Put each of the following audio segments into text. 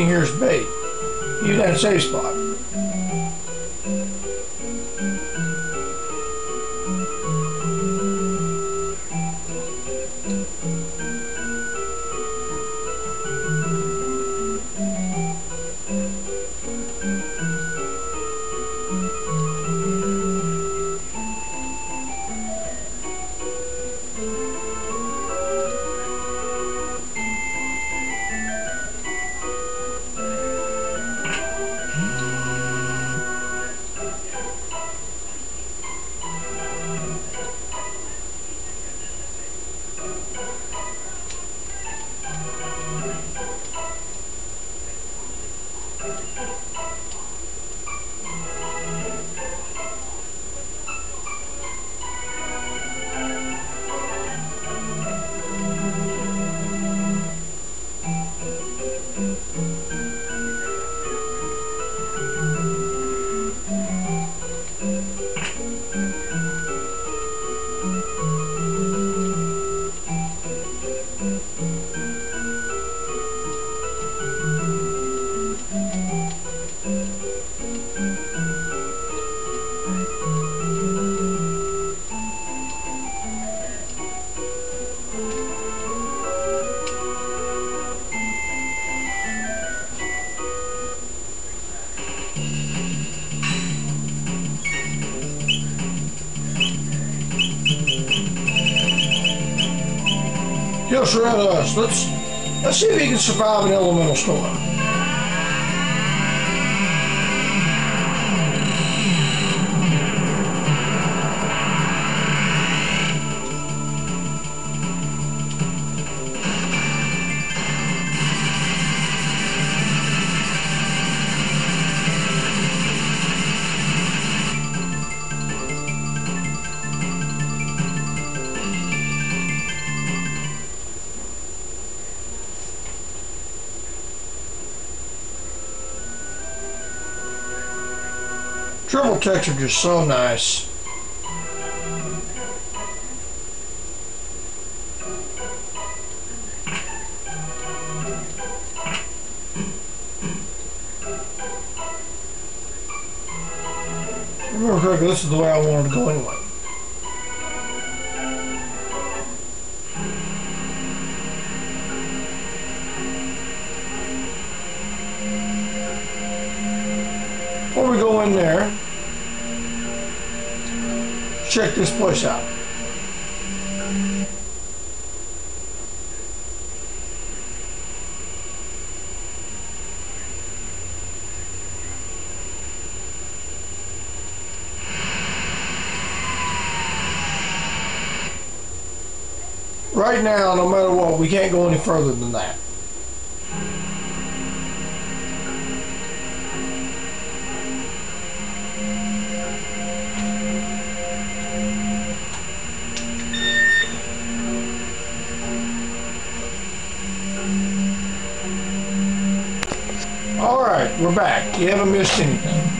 See, everything here is bait. Even that safe spot. Surround. Let's let's see if he can survive an elemental storm. Triple techs are just so nice. Remember correctly, this is the way I wanted to go anyway. Before we go in there, check this place out. Right now, no matter what, we can't go any further than that. All right, we're back. You haven't missed anything.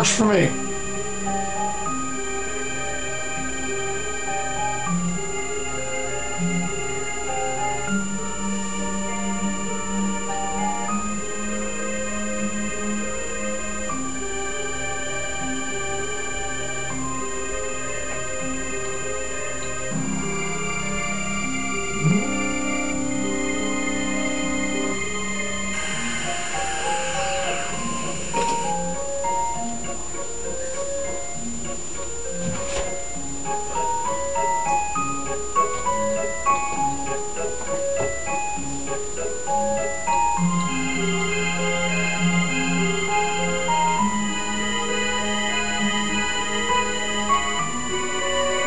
Works for me.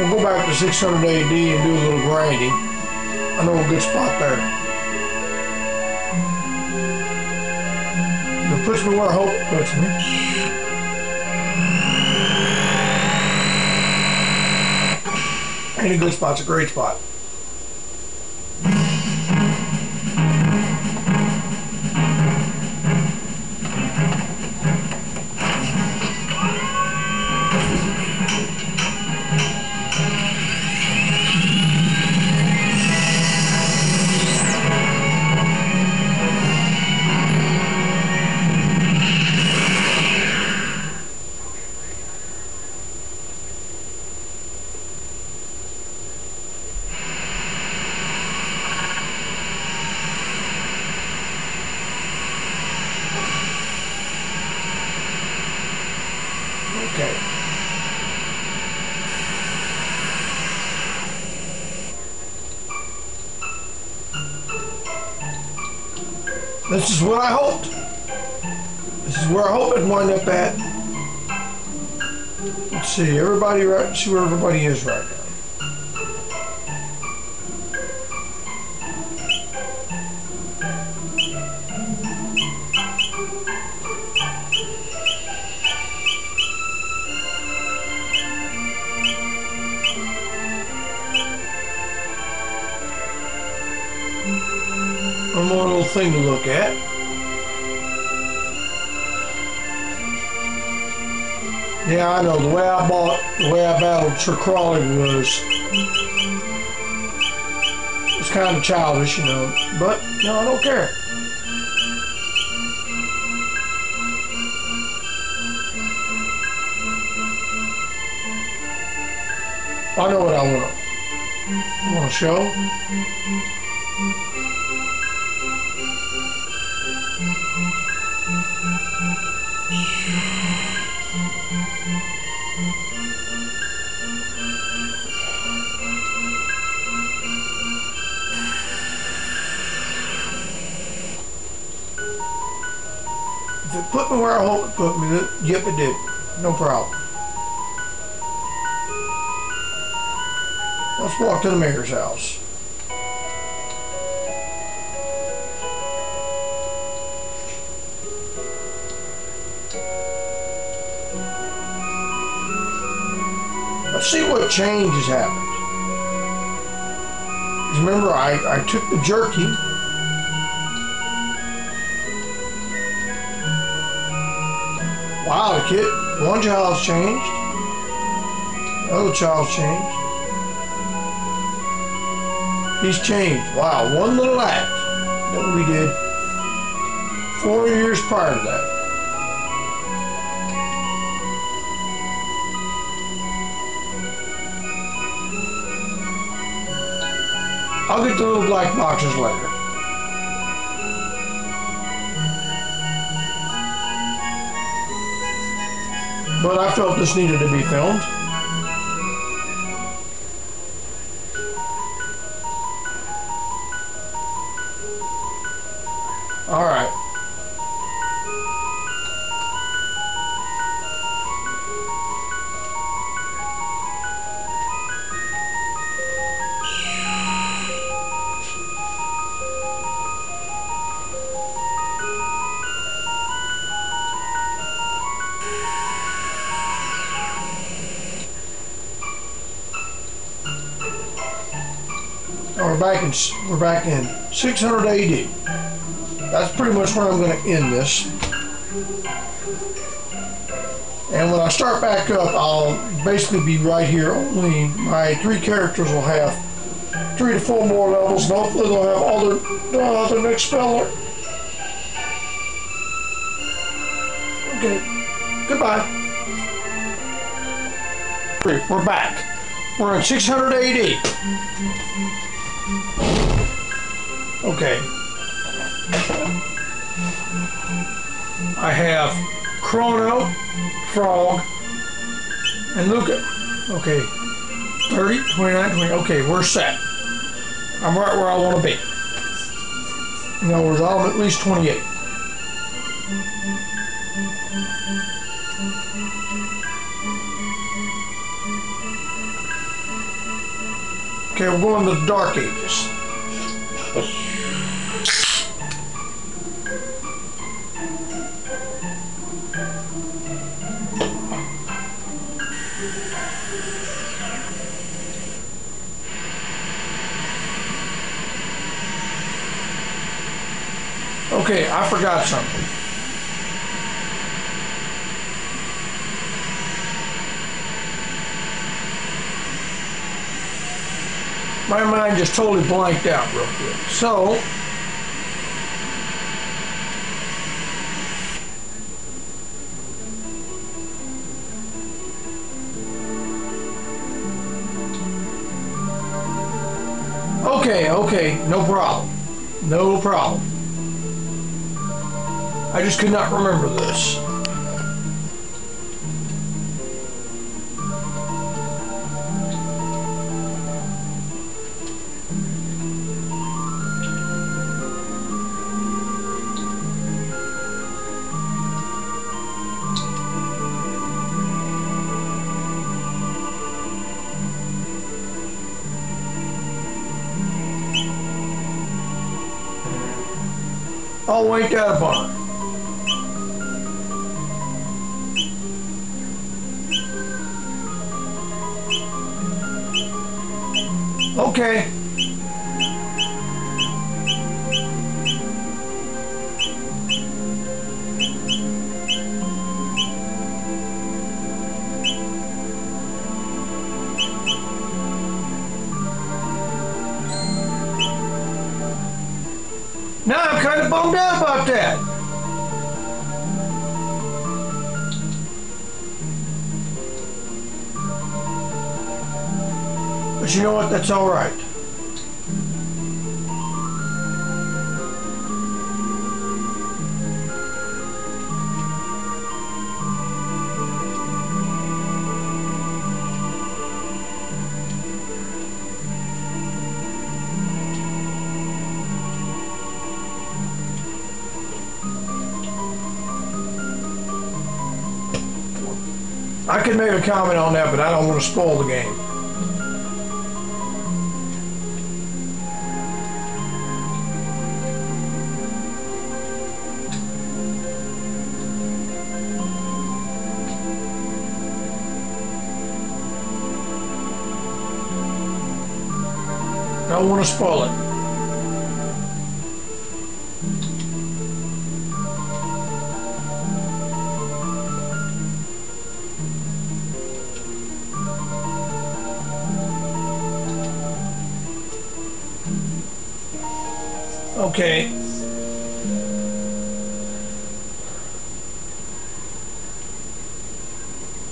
We'll go back to 600 AD and do a little grinding. I know a good spot there. It puts me where I hope it puts me. Any good spot's a great spot. This is what I hoped. This is where I hope it wind up at. Let's see, everybody right see where everybody is right now. Thing to look at. Yeah, I know. The way I bought, the way I battled Krawlie was it's kind of childish, you know. But no, I don't care. I know what I want. I want to show. Put me where I hope it put me, yep, it did. No problem. Let's walk to the mayor's house. Let's see what change has happened. Remember, I, I took the jerky Wow, kid, one child's changed. The other child's changed. He's changed. Wow, one little act that we did four years prior to that. I'll get the little black boxes later. But I felt this needed to be filmed. Back in we're back in 600 AD. That's pretty much where I'm going to end this. And when I start back up, I'll basically be right here. Only my three characters will have three to four more levels, and hopefully they'll have all their, uh, their next speller. Okay, goodbye. We're back. We're on 600 AD. Okay. I have Chrono, Frog, and Lucca. Okay. 30, 29, 20. Okay, we're set. I'm right where I want to be. In other words, I'm at least 28. Okay, we're going to the Dark Ages. Okay, I forgot something. My mind just totally blanked out real quick. So, Okay, okay, no problem. No problem. I just could not remember this. Oh, ain't that a bummer? Okay. Now I'm kind of bummed out about that. But you know what? That's all right. I could make a comment on that, but I don't want to spoil the game. Don't want to spoil it. Okay.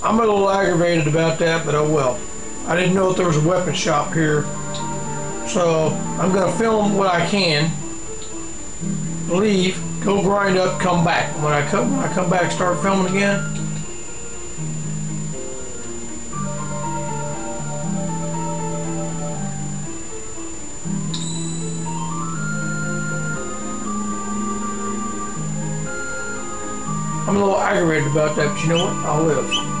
I'm a little aggravated about that, but oh well. I didn't know if there was a weapon shop here. So I'm gonna film what I can. Leave, go grind up, come back. When I come when I come back start filming again. I'm a little aggravated about that, but you know what? I'll live.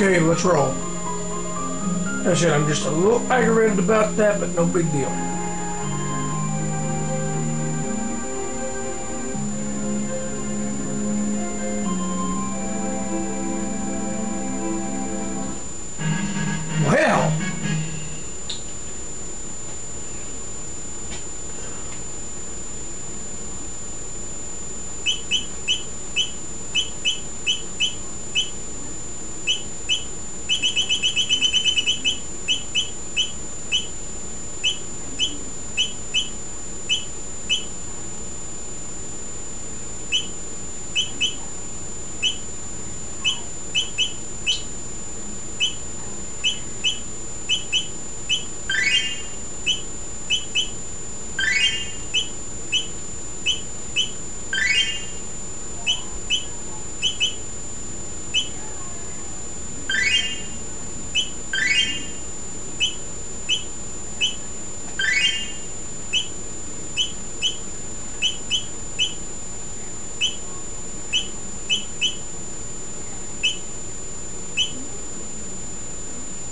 Okay, let's roll. That's it. I'm just a little aggravated about that, but no big deal.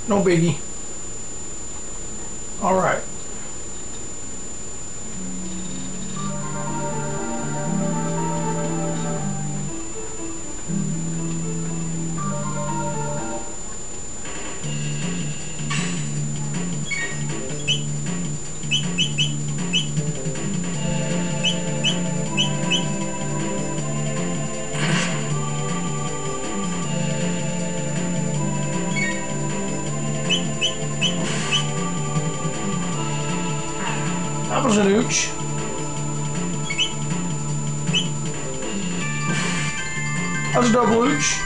No biggie. üzere 3. Hadi daha bu 3.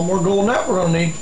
all more gold than that we're gonna need.